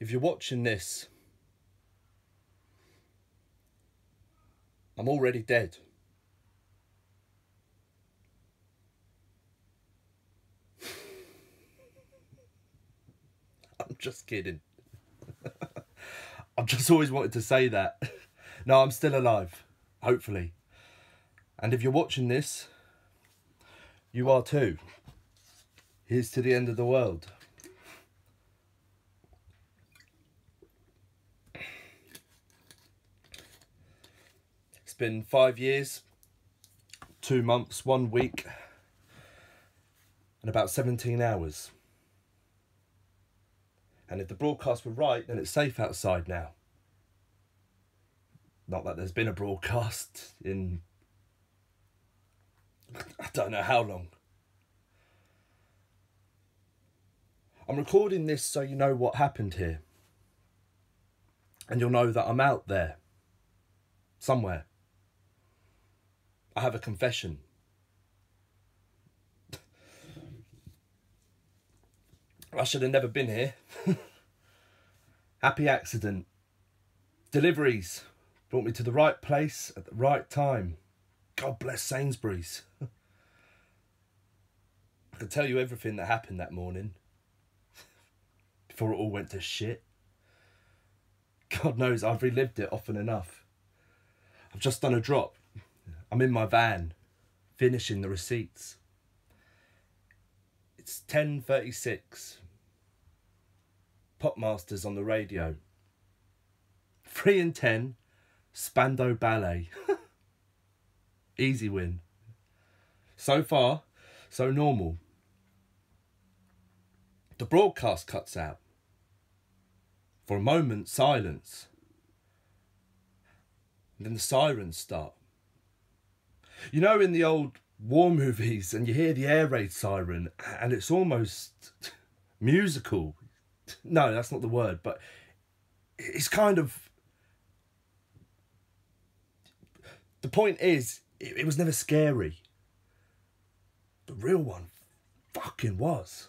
if you're watching this, I'm already dead. I'm just kidding. I've just always wanted to say that. no, I'm still alive, hopefully. And if you're watching this, you are too. Here's to the end of the world. It's been five years, two months, one week, and about 17 hours. And if the broadcast were right, then it's safe outside now. Not that there's been a broadcast in I don't know how long. I'm recording this so you know what happened here. And you'll know that I'm out there. Somewhere. I have a confession. I should have never been here. Happy accident. Deliveries brought me to the right place at the right time. God bless Sainsbury's. I can tell you everything that happened that morning before it all went to shit. God knows I've relived it often enough. I've just done a drop. I'm in my van, finishing the receipts. It's 10.36. PopMaster's on the radio. 3 and 10, Spandau Ballet. Easy win. So far, so normal. The broadcast cuts out. For a moment, silence. And then the sirens start. You know, in the old war movies, and you hear the air raid siren, and it's almost musical. No, that's not the word, but it's kind of. The point is, it, it was never scary. The real one fucking was.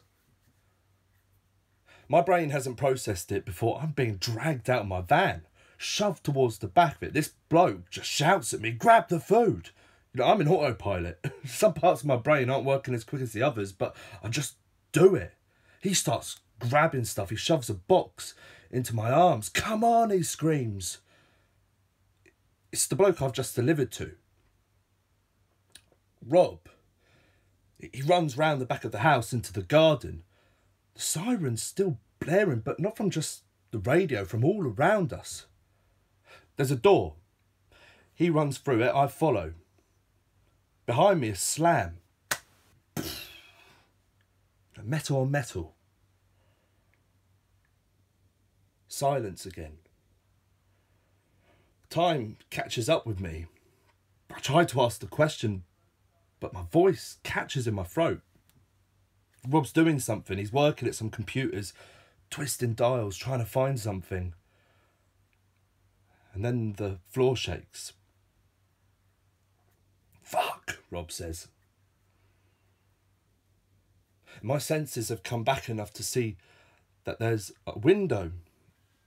My brain hasn't processed it before I'm being dragged out of my van, shoved towards the back of it. This bloke just shouts at me, grab the food. You know, I'm in autopilot. Some parts of my brain aren't working as quick as the others, but I just do it. He starts grabbing stuff. He shoves a box into my arms. Come on, he screams. It's the bloke I've just delivered to. Rob. He runs round the back of the house into the garden. The siren's still blaring, but not from just the radio, from all around us. There's a door. He runs through it, I follow. Behind me, a slam. metal on metal. Silence again. Time catches up with me. I try to ask the question, but my voice catches in my throat. Rob's doing something. He's working at some computers, twisting dials, trying to find something. And then the floor shakes. Fuck, Rob says. My senses have come back enough to see that there's a window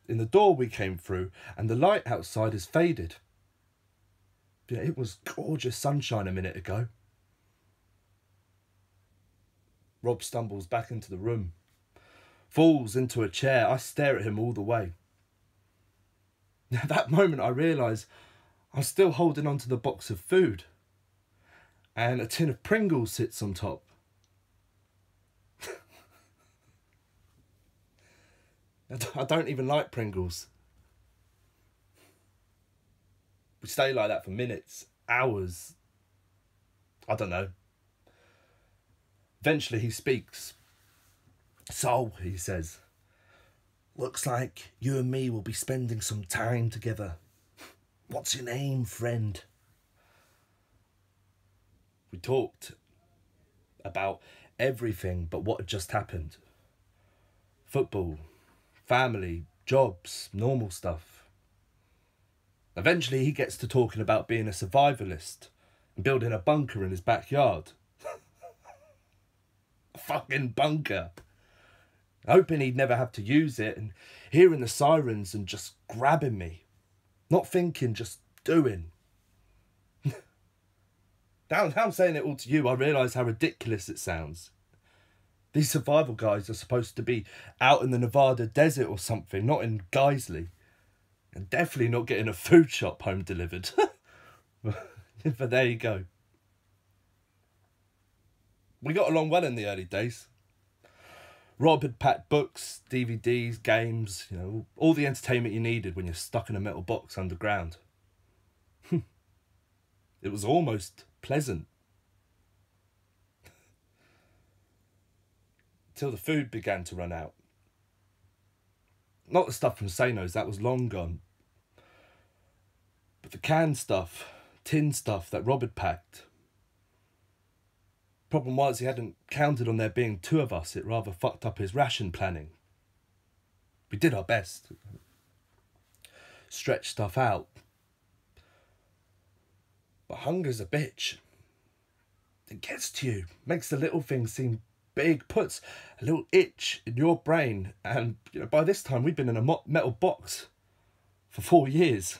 in the door we came through and the light outside is faded. Yeah, it was gorgeous sunshine a minute ago. Rob stumbles back into the room, falls into a chair. I stare at him all the way. At that moment, I realise I'm still holding on to the box of food, and a tin of Pringles sits on top. I don't even like Pringles. We stay like that for minutes, hours. I don't know. Eventually he speaks. So, he says, looks like you and me will be spending some time together. What's your name, friend? We talked about everything but what had just happened football, family, jobs, normal stuff. Eventually, he gets to talking about being a survivalist and building a bunker in his backyard fucking bunker. hoping he'd never have to use it, and hearing the sirens and just grabbing me. Not thinking, just doing. now, now I'm saying it all to you, I realise how ridiculous it sounds. These survival guys are supposed to be out in the Nevada desert or something, not in Guiseley. And definitely not getting a food shop home delivered. but there you go. We got along well in the early days. Rob had packed books, DVDs, games, you know, all the entertainment you needed when you're stuck in a metal box underground. it was almost pleasant. Till the food began to run out. Not the stuff from Sano's, that was long gone. But the canned stuff, tin stuff that Rob had packed, Problem was, he hadn't counted on there being two of us. It rather fucked up his ration planning. We did our best. Stretch stuff out. But hunger's a bitch. It gets to you, makes the little things seem big, puts a little itch in your brain. And you know, by this time, we've been in a metal box for four years.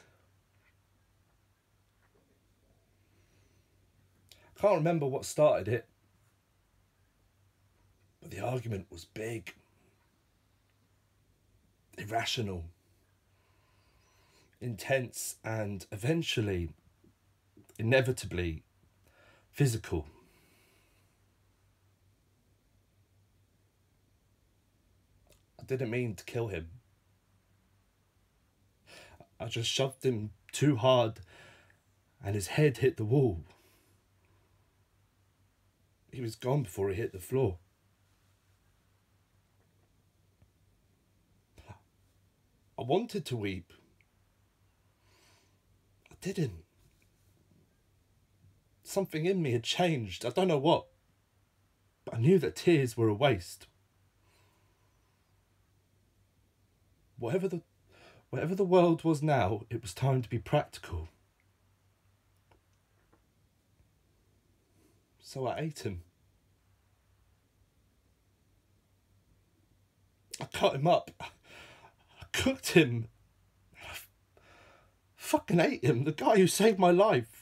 Can't remember what started it. But the argument was big, irrational, intense, and eventually, inevitably, physical. Didn't mean to kill him. I just shoved him too hard and his head hit the wall. He was gone before he hit the floor. I wanted to weep. I didn't. Something in me had changed. I don't know what. But I knew that tears were a waste. Whatever the whatever the world was now, it was time to be practical. So I ate him. I cut him up I cooked him. fucking ate him. The guy who saved my life.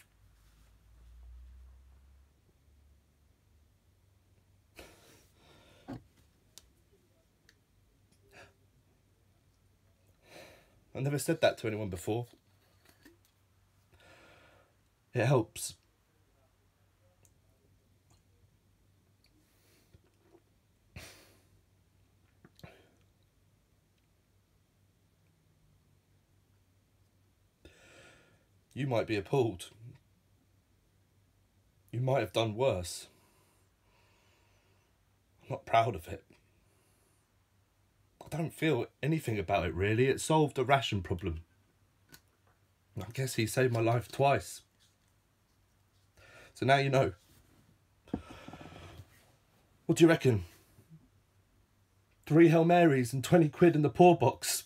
I never said that to anyone before. It helps. You might be appalled. You might have done worse. I'm not proud of it. I don't feel anything about it really. It solved a ration problem. I guess he saved my life twice. So now you know. What do you reckon? Three Hail Marys and 20 quid in the poor box.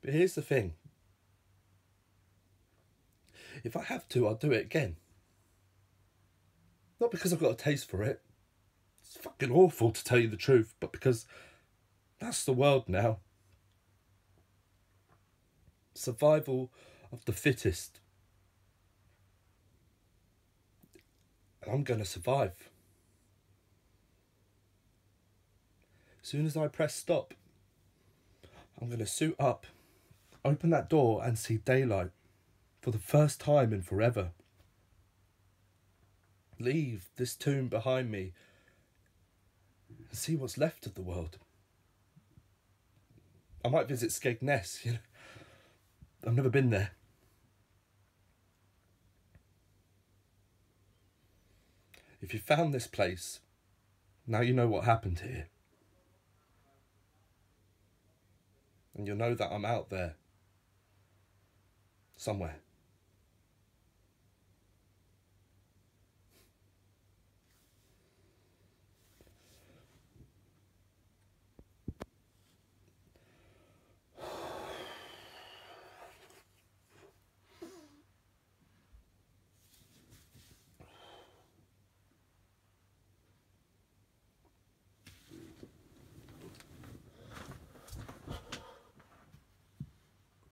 But here's the thing. If I have to, I'll do it again. Not because I've got a taste for it. It's fucking awful to tell you the truth, but because that's the world now. Survival of the fittest. And I'm going to survive. As soon as I press stop, I'm going to suit up open that door and see daylight for the first time in forever. Leave this tomb behind me and see what's left of the world. I might visit Skegness, you know. I've never been there. If you found this place, now you know what happened here. And you'll know that I'm out there somewhere.